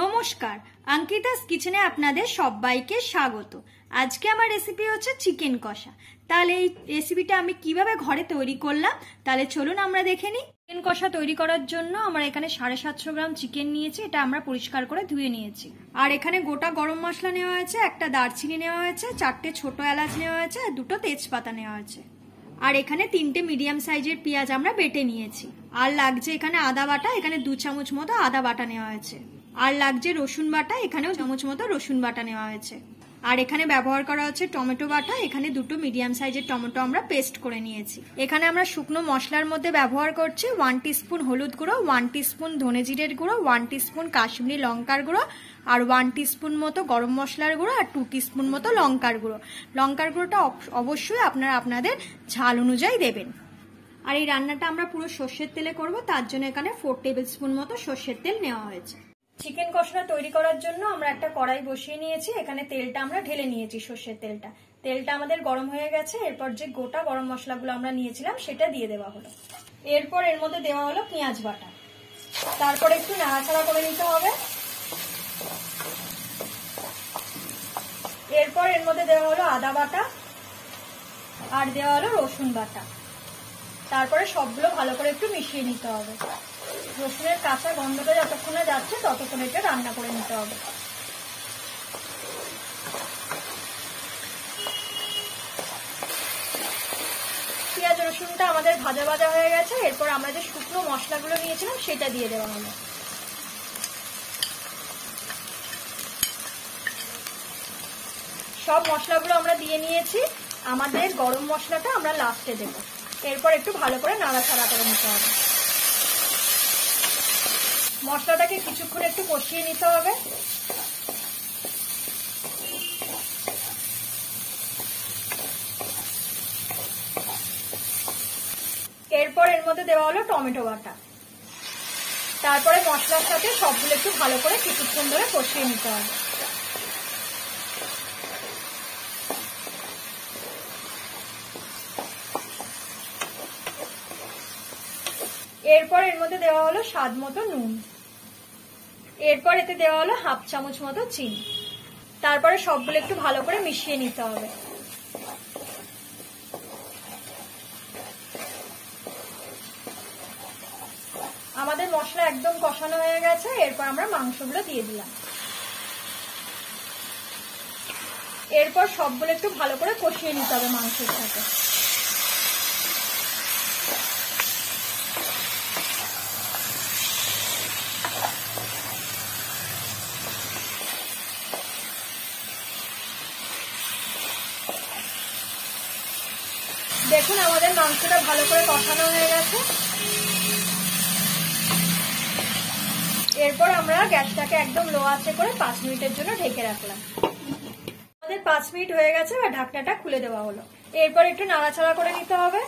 নমস্কার অঙ্কিতাস কিচেনে আপনাদের সবাইকে স্বাগত। আজকে আমার রেসিপি হচ্ছে চিকেন কষা। তাহলে এই রেসিপিটা আমি কীভাবে ঘরে তৈরি করলাম? তাহলে চলুন আমরা দেখে নিই। চিকেন কষা তৈরি করার জন্য আমরা এখানে সাড়ে সাতশো গ্রাম চিকেন নিয়েছি, এটা আমরা পরিষ্কার করে ধুয়ে নিয়েছি। আর এখানে গোটা গরম মশলা নেওয়া হয়েছে, একটা দারচিনি নেওয়া হয়েছে, চারটে ছোট এলাচ নেওয়া হয়েছে, আর দুটো তেজপাতা নেওয়া হয়েছে। আর এখানে তিনটে মিডিয়াম সাইজের পেঁয়াজ আমরা বেটে নিয়েছি। আর লাগছে এখানে আদা বাটা, এখানে দু চামচ মতো আদা বাটা নেওয়া হয়েছে। আর লাগছে রসুন বাটা, এখানেও চামচ মতো রসুন বাটা নেওয়া হয়েছে। আর এখানে ব্যবহার করা হচ্ছে টমেটো বাটা, এখানে দুটো মিডিয়াম সাইজের টমেটো আমরা পেস্ট করে নিয়েছি। এখানে আমরা শুকনো মশলার মধ্যে ব্যবহার করছি ওয়ান টিস্পুন হলুদ গুঁড়ো, ওয়ান টিস্পুন ধনে জিরের গুঁড়ো, ওয়ান টিস্পুন কাশ্মীরি লঙ্কার গুঁড়ো, আর ওয়ান টিস্পুন মতো গরম মশলার গুঁড়ো, আর টু টিস্পুন মতো লঙ্কার গুঁড়ো। লঙ্কার গুঁড়োটা অবশ্যই আপনারা আপনাদের ঝাল অনুযায়ী দেবেন। আর এই রান্নাটা আমরা পুরো সর্ষের তেলে করব, তার জন্য এখানে ফোর টেবিল স্পুন মতো সর্ষের তেল নেওয়া হয়েছে। চিকেন কষা তৈরি করার জন্য আমরা একটা কড়াই বসিয়ে নিয়েছি। এখানে তেলটা আমরা ঢেলে নিয়েছি, সর্ষের তেলটা। তেলটা আমাদের গরম হয়ে গেছে, এরপর যে গোটা গরম মশলাগুলো আমরা নিয়েছিলাম সেটা দিয়ে দেওয়া হলো। এরপর এর মধ্যে দেওয়া হলো পেঁয়াজ বাটা। তারপর একটু নাড়াচাড়া করে নিতে হবে। এরপর এর মধ্যে দেওয়া হলো আদা বাটা আর দেওয়া হলো রসুন বাটা। তারপরে সবগুলো ভালো করে একটু মিশিয়ে নিতে হবে। রসুনের কাঁচা গন্ধটা যতক্ষণে যাচ্ছে, ততক্ষণ এটা রান্না করে নিতে হবে। পেঁয়াজ, রসুনটা আমাদের ভাজা ভাজা হয়ে গেছে। এরপর আমরা যে শুকনো মশলাগুলো নিয়েছিলাম, সেটা দিয়ে দেওয়া হলো সব মশলাগুলো আমরা দিয়ে নিয়েছি। আমাদের গরম মশলাটা আমরা লাস্টে দেবো। এরপর একটু ভালো করে নাড়াচাড়া করে নিতে হবে। মশলাটাকে কিছুক্ষণ একটু কষিয়ে নিতে হবে। এরপর এর মধ্যে দেওয়া হলো টমেটো বাটা। তারপরে মশলার সাথে সবগুলো একটু ভালো করে কিছুক্ষণ ধরে কষিয়ে নিতে হবে। এরপর এর মধ্যে দেওয়া হলো স্বাদ মতো নুন। এরপর এতে দেওয়া হলো হাফ চামচ মতো চিনি। তারপরে সবগুলো একটু ভালো করে মিশিয়ে নিতে হবে। আমাদের মশলা একদম কষানো হয়ে গেছে, এরপর আমরা মাংসগুলো দিয়ে দিলাম। এরপর সবগুলো একটু ভালো করে কষিয়ে নিতে হবে মাংসের সাথে। দেখুন, আমাদের মাংসটা ভালো করে কষানো হয়ে গেছে। এরপর আমরা গ্যাসটাকে একদম লো আঁচে করে পাঁচ মিনিটের জন্য ঢেকে রাখলাম। আমাদের পাঁচ মিনিট হয়ে গেছে বা ঢাকনাটা খুলে দেওয়া হলো। এরপর একটু নাড়াচাড়া করে নিতে হবে।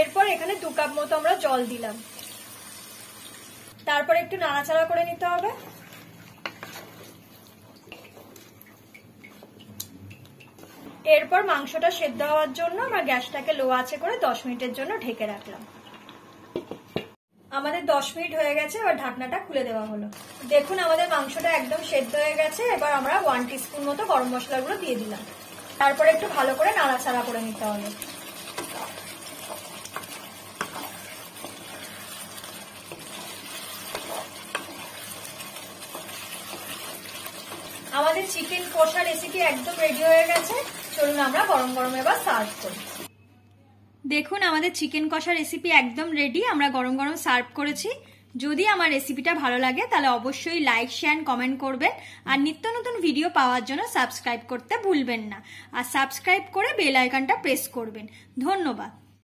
এরপর এখানে দু কাপ মতো আমরা জল দিলাম। তারপর একটু নাড়াচাড়া করে নিতে হবে। এরপর মাংসটা সেদ্ধ হওয়ার জন্য আমরা গ্যাসটাকে লো আছে করে দশ মিনিটের জন্য ঢেকে রাখলাম। আমাদের দশ মিনিট হয়ে গেছে, এবার ঢাকনাটা খুলে দেওয়া হলো। দেখুন, আমাদের মাংসটা একদম সেদ্ধ হয়ে গেছে, এবার আমরা ওয়ান টিস্পুন মতো গরম মশলাগুলো দিয়ে দিলাম। তারপরে একটু ভালো করে নাড়াচাড়া করে নিতে হবে। আমাদের চিকেন কষা রেসিপি একদম রেডি হয়ে গেছে। চলুন আমরা গরম গরম এবার সার্ভ করি। দেখুন, আমাদের চিকেন কষা রেসিপি একদম রেডি আমরা গরম গরম সার্ভ করেছি। যদি আমার রেসিপিটা ভালো লাগে, তাহলে অবশ্যই লাইক শেয়ার কমেন্ট করবেন। আর নিত্য নতুন ভিডিও পাওয়ার জন্য সাবস্ক্রাইব করতে ভুলবেন না। আর সাবস্ক্রাইব করে বেল আইকনটা প্রেস করবেন। ধন্যবাদ।